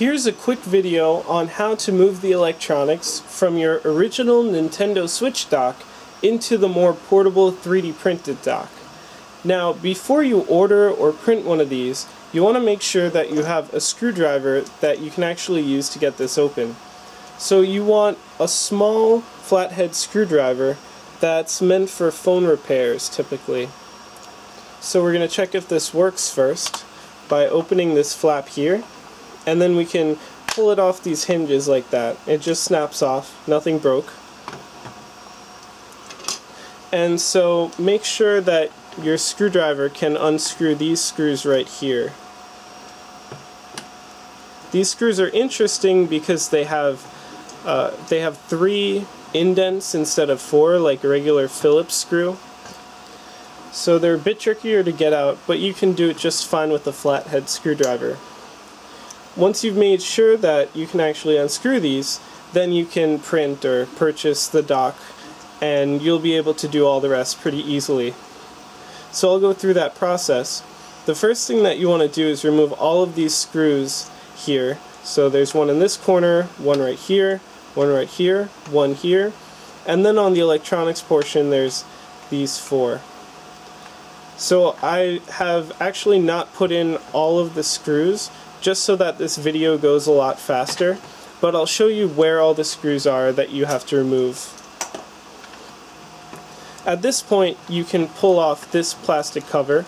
Here's a quick video on how to move the electronics from your original Nintendo Switch dock into the more portable 3D printed dock. Now, before you order or print one of these, you want to make sure that you have a screwdriver that you can actually use to get this open. So you want a small flathead screwdriver that's meant for phone repairs typically. So we're going to check if this works first by opening this flap here and then we can pull it off these hinges like that. It just snaps off, nothing broke. And so make sure that your screwdriver can unscrew these screws right here. These screws are interesting because they have uh, they have three indents instead of four like a regular Phillips screw. So they're a bit trickier to get out, but you can do it just fine with a flathead screwdriver. Once you've made sure that you can actually unscrew these, then you can print or purchase the dock and you'll be able to do all the rest pretty easily. So I'll go through that process. The first thing that you want to do is remove all of these screws here. So there's one in this corner, one right here, one right here, one here, and then on the electronics portion there's these four. So I have actually not put in all of the screws just so that this video goes a lot faster, but I'll show you where all the screws are that you have to remove. At this point, you can pull off this plastic cover,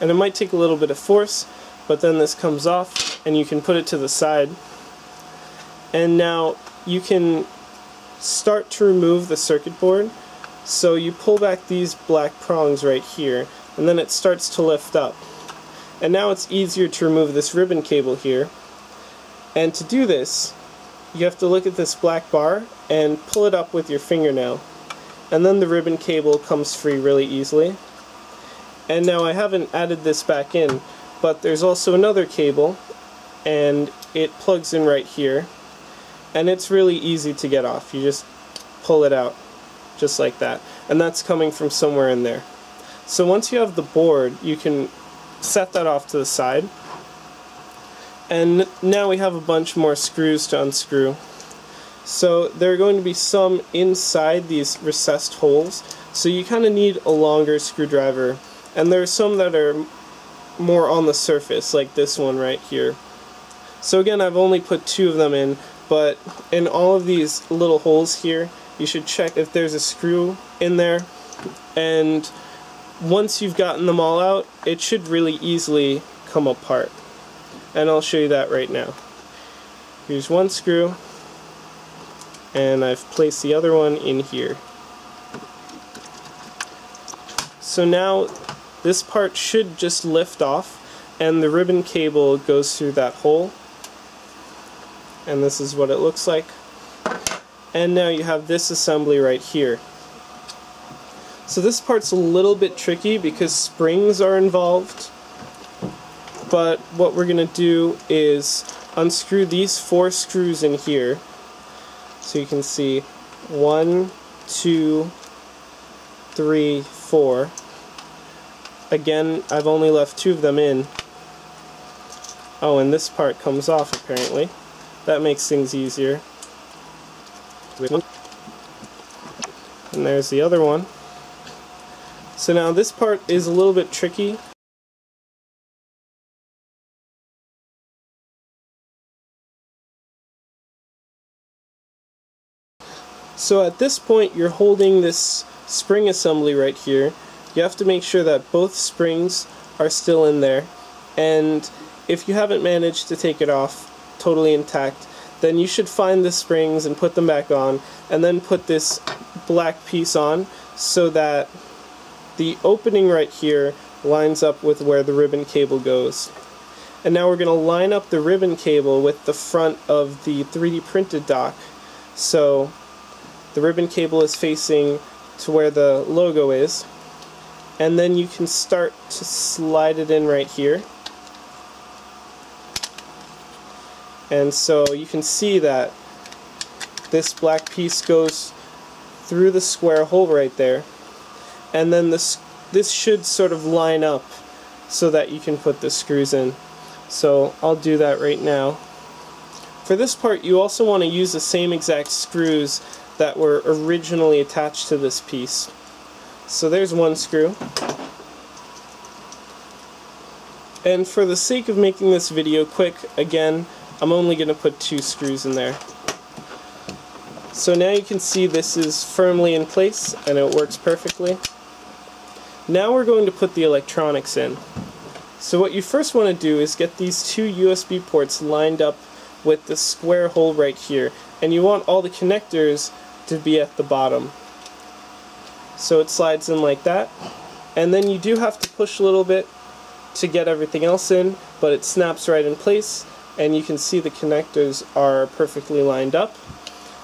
and it might take a little bit of force, but then this comes off, and you can put it to the side. And now you can start to remove the circuit board. So you pull back these black prongs right here, and then it starts to lift up. And now it's easier to remove this ribbon cable here. And to do this, you have to look at this black bar and pull it up with your fingernail. And then the ribbon cable comes free really easily. And now I haven't added this back in, but there's also another cable, and it plugs in right here. And it's really easy to get off. You just pull it out, just like that. And that's coming from somewhere in there. So once you have the board, you can set that off to the side. And now we have a bunch more screws to unscrew. So there are going to be some inside these recessed holes, so you kind of need a longer screwdriver. And there are some that are more on the surface, like this one right here. So again, I've only put two of them in, but in all of these little holes here, you should check if there's a screw in there. And once you've gotten them all out, it should really easily come apart. And I'll show you that right now. Here's one screw, and I've placed the other one in here. So now this part should just lift off and the ribbon cable goes through that hole and this is what it looks like and now you have this assembly right here so this part's a little bit tricky because springs are involved. But what we're going to do is unscrew these four screws in here. So you can see one, two, three, four. Again, I've only left two of them in. Oh, and this part comes off apparently. That makes things easier. And there's the other one. So now this part is a little bit tricky. So at this point you're holding this spring assembly right here. You have to make sure that both springs are still in there and if you haven't managed to take it off totally intact then you should find the springs and put them back on and then put this black piece on so that the opening right here lines up with where the ribbon cable goes. And now we're going to line up the ribbon cable with the front of the 3D printed dock. So the ribbon cable is facing to where the logo is. And then you can start to slide it in right here. And so you can see that this black piece goes through the square hole right there and then this this should sort of line up so that you can put the screws in. So I'll do that right now. For this part you also want to use the same exact screws that were originally attached to this piece. So there's one screw. And for the sake of making this video quick, again, I'm only going to put two screws in there. So now you can see this is firmly in place and it works perfectly. Now we're going to put the electronics in. So what you first want to do is get these two USB ports lined up with the square hole right here. And you want all the connectors to be at the bottom. So it slides in like that. And then you do have to push a little bit to get everything else in, but it snaps right in place and you can see the connectors are perfectly lined up.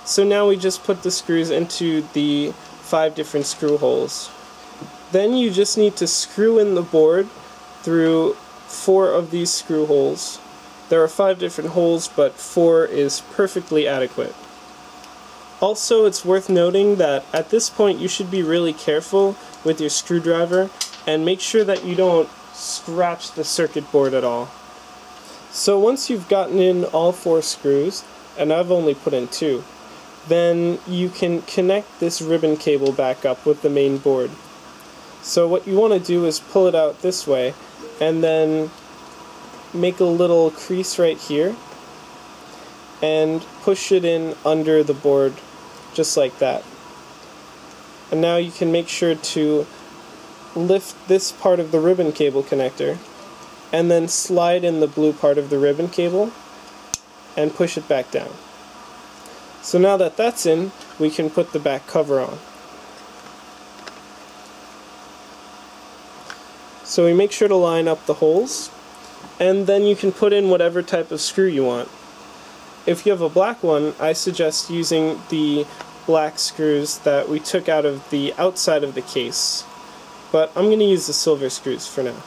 So now we just put the screws into the five different screw holes. Then you just need to screw in the board through four of these screw holes. There are five different holes, but four is perfectly adequate. Also, it's worth noting that at this point you should be really careful with your screwdriver and make sure that you don't scratch the circuit board at all. So once you've gotten in all four screws, and I've only put in two, then you can connect this ribbon cable back up with the main board. So what you want to do is pull it out this way and then make a little crease right here and push it in under the board just like that. And now you can make sure to lift this part of the ribbon cable connector and then slide in the blue part of the ribbon cable and push it back down. So now that that's in, we can put the back cover on. So we make sure to line up the holes and then you can put in whatever type of screw you want. If you have a black one, I suggest using the black screws that we took out of the outside of the case. But I'm going to use the silver screws for now.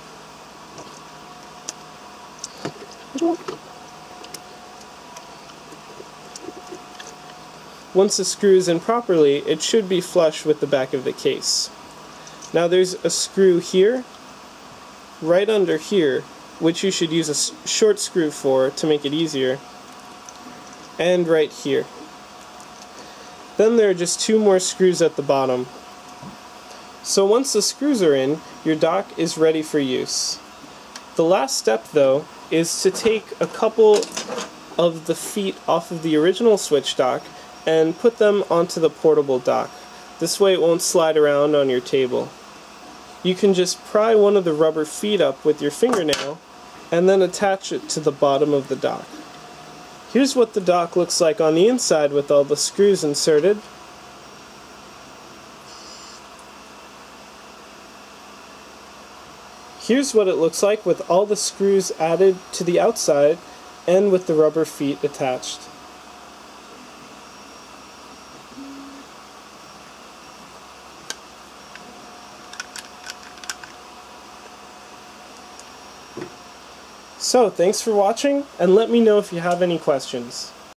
Once the screw is in properly, it should be flush with the back of the case. Now there's a screw here, right under here, which you should use a short screw for to make it easier, and right here. Then there are just two more screws at the bottom. So once the screws are in, your dock is ready for use. The last step though is to take a couple of the feet off of the original switch dock and put them onto the portable dock. This way it won't slide around on your table. You can just pry one of the rubber feet up with your fingernail and then attach it to the bottom of the dock. Here's what the dock looks like on the inside with all the screws inserted. Here's what it looks like with all the screws added to the outside and with the rubber feet attached. So, thanks for watching, and let me know if you have any questions.